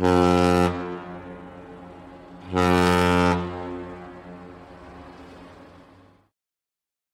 Mm-hmm.